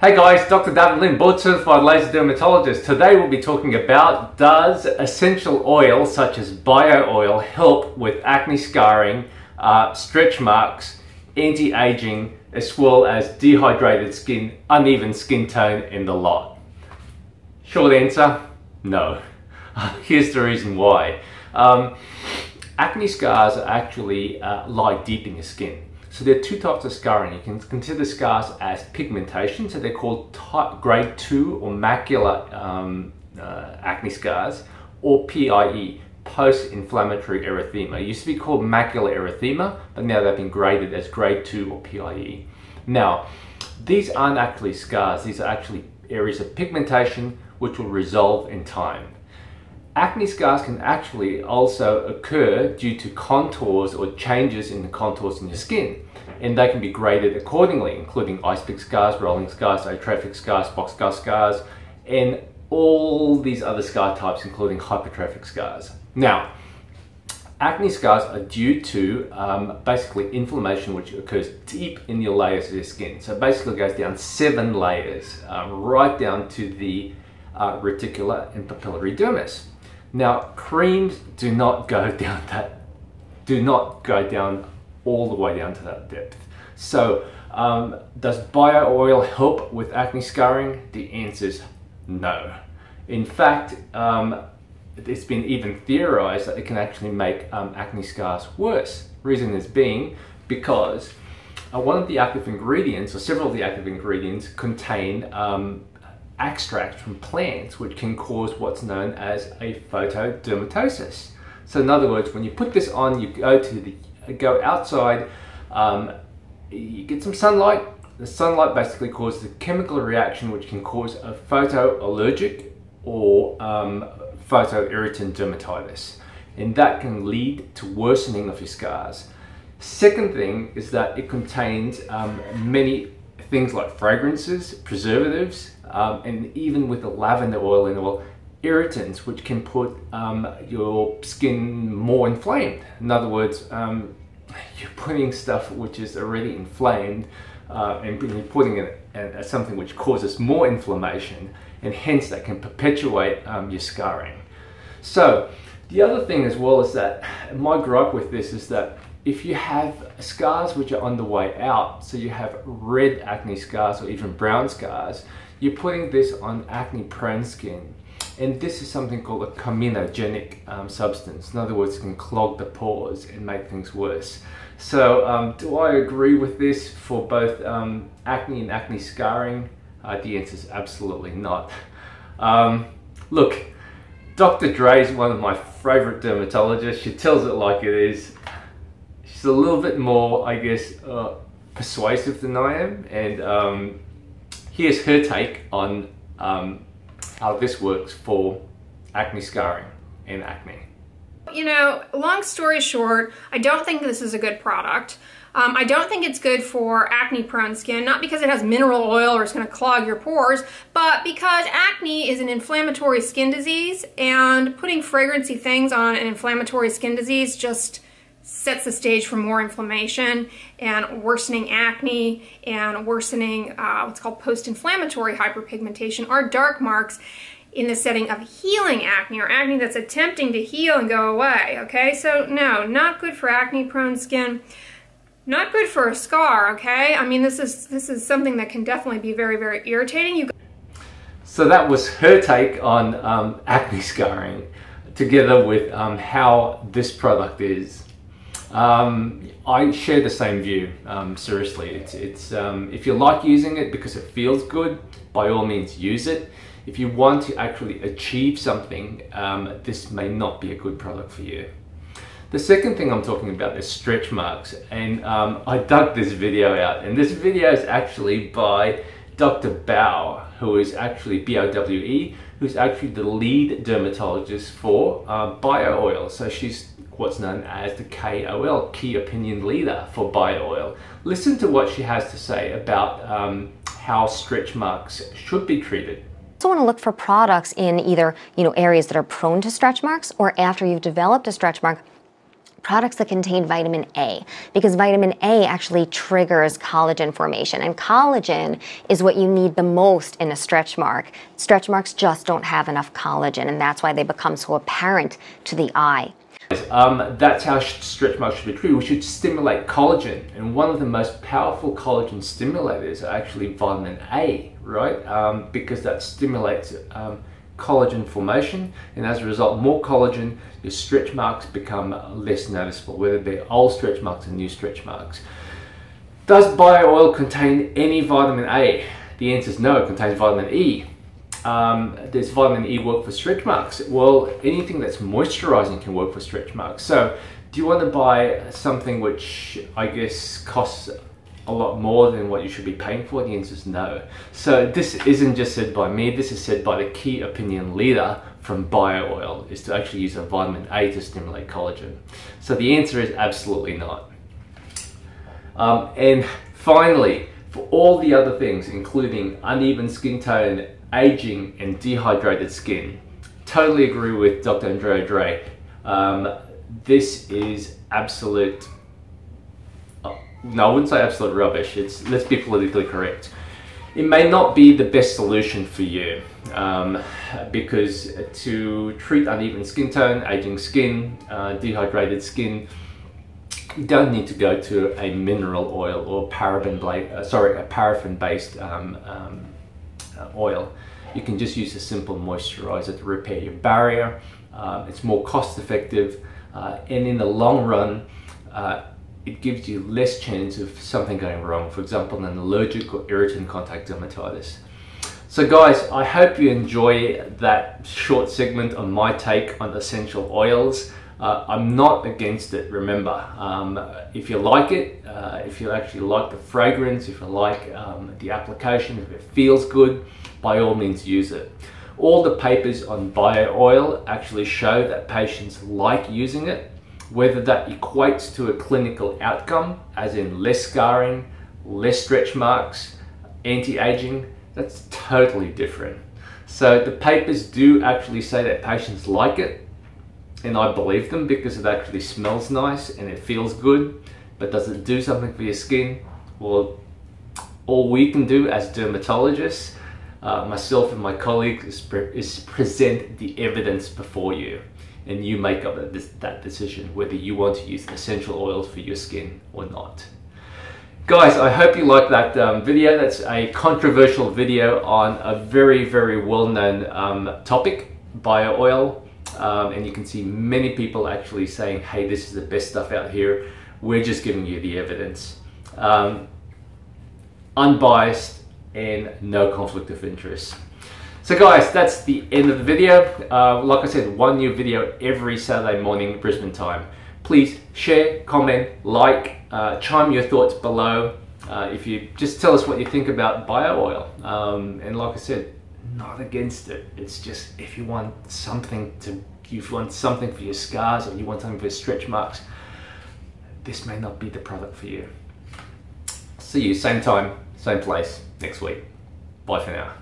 Hey guys, Dr. Davin Lim, board certified laser dermatologist. Today we'll be talking about does essential oil such as bio oil help with acne scarring, uh, stretch marks, anti-aging, as well as dehydrated skin, uneven skin tone and the lot? Short answer, no. Here's the reason why. Um, acne scars actually uh, lie deep in your skin. So there are two types of scarring. You can consider scars as pigmentation, so they're called type, grade 2 or macular um, uh, acne scars, or PIE, post-inflammatory erythema. It used to be called macular erythema, but now they've been graded as grade 2 or PIE. Now, these aren't actually scars, these are actually areas of pigmentation which will resolve in time. Acne scars can actually also occur due to contours or changes in the contours in your skin and they can be graded accordingly including ice pick scars, rolling scars, atrophic scars, boxcar scars and all these other scar types including hypertrophic scars. Now acne scars are due to um, basically inflammation which occurs deep in your layers of your skin. So basically goes down seven layers um, right down to the uh, reticular and papillary dermis. Now, creams do not go down that, do not go down all the way down to that depth. So, um, does bio oil help with acne scarring? The answer is no. In fact, um, it's been even theorized that it can actually make um, acne scars worse. Reason is being because uh, one of the active ingredients, or several of the active ingredients, contain um, extracts from plants which can cause what's known as a photodermatosis. So in other words, when you put this on, you go to the go outside, um, you get some sunlight. The sunlight basically causes a chemical reaction which can cause a photoallergic or um, photoirritant dermatitis. And that can lead to worsening of your scars. Second thing is that it contains um, many things like fragrances, preservatives, um, and even with the lavender oil in oil, irritants which can put um, your skin more inflamed. In other words, um, you're putting stuff which is already inflamed uh, and you're putting it at something which causes more inflammation and hence that can perpetuate um, your scarring. So the other thing as well is that my gripe with this is that if you have scars which are on the way out, so you have red acne scars or even brown scars, you're putting this on acne prone skin. And this is something called a comedogenic um, substance. In other words, it can clog the pores and make things worse. So um, do I agree with this for both um, acne and acne scarring? Uh, the answer is absolutely not. Um, look, Dr. Dray is one of my favorite dermatologist. She tells it like it is. She's a little bit more, I guess, uh, persuasive than I am. And um, here's her take on um, how this works for acne scarring and acne. You know, long story short, I don't think this is a good product. Um, I don't think it's good for acne prone skin, not because it has mineral oil or it's going to clog your pores, but because acne is an inflammatory skin disease and putting fragrancy things on an inflammatory skin disease just sets the stage for more inflammation and worsening acne and worsening uh, what's called post-inflammatory hyperpigmentation or dark marks in the setting of healing acne or acne that's attempting to heal and go away, okay? So no, not good for acne prone skin. Not good for a scar, okay? I mean, this is this is something that can definitely be very, very irritating. You so that was her take on um, acne scarring together with um, how this product is um, I share the same view. Um, seriously, it's it's um, if you like using it because it feels good, by all means use it. If you want to actually achieve something, um, this may not be a good product for you. The second thing I'm talking about is stretch marks, and um, I dug this video out, and this video is actually by Dr. Bowe, who is actually B-O-W-E, who's actually the lead dermatologist for uh, bio oil. So she's what's known as the KOL, Key Opinion Leader for bio oil. Listen to what she has to say about um, how stretch marks should be treated. also want to look for products in either you know areas that are prone to stretch marks or after you've developed a stretch mark products that contain vitamin A because vitamin A actually triggers collagen formation and collagen is what you need the most in a stretch mark. Stretch marks just don't have enough collagen and that's why they become so apparent to the eye. Um, that's how stretch marks should be treated. We should stimulate collagen, and one of the most powerful collagen stimulators are actually vitamin A, right? Um, because that stimulates um, collagen formation, and as a result, more collagen, your stretch marks become less noticeable, whether they're old stretch marks or new stretch marks. Does bio oil contain any vitamin A? The answer is no, it contains vitamin E um, does vitamin E work for stretch marks? Well, anything that's moisturizing can work for stretch marks. So, do you want to buy something which I guess costs a lot more than what you should be paying for? The answer is no. So, this isn't just said by me, this is said by the key opinion leader from bio oil is to actually use a vitamin A to stimulate collagen. So, the answer is absolutely not. Um, and finally, for all the other things, including uneven skin tone aging and dehydrated skin. Totally agree with Dr. Andrea Dray. Um, this is absolute, no, I wouldn't say absolute rubbish. It's let's be politically correct. It may not be the best solution for you um, because to treat uneven skin tone, aging skin, uh, dehydrated skin, you don't need to go to a mineral oil or paraben, uh, sorry, a paraffin-based um, um, uh, oil. You can just use a simple moisturizer to repair your barrier. Uh, it's more cost effective uh, and in the long run, uh, it gives you less chance of something going wrong. For example, an allergic or irritant contact dermatitis. So guys, I hope you enjoy that short segment on my take on essential oils. Uh, I'm not against it, remember. Um, if you like it, uh, if you actually like the fragrance, if you like um, the application, if it feels good, by all means use it. All the papers on bio oil actually show that patients like using it, whether that equates to a clinical outcome, as in less scarring, less stretch marks, anti-aging, that's totally different. So the papers do actually say that patients like it, and I believe them because it actually smells nice and it feels good but does it do something for your skin well all we can do as dermatologists uh, myself and my colleagues is, pre is, present the evidence before you and you make up that, decision whether you want to use essential oils for your skin or not guys i hope you liked that um, video that's a controversial video on a very very well-known um, topic bio oil um, and you can see many people actually saying, hey, this is the best stuff out here. We're just giving you the evidence. Um, unbiased and no conflict of interest. So guys, that's the end of the video. Uh, like I said, one new video every Saturday morning, Brisbane time. Please share, comment, like, uh, chime your thoughts below. Uh, if you just tell us what you think about bio oil. Um, and like I said, not against it. It's just if you want something to, you want something for your scars or you want something for stretch marks, this may not be the product for you. See you same time, same place next week. Bye for now.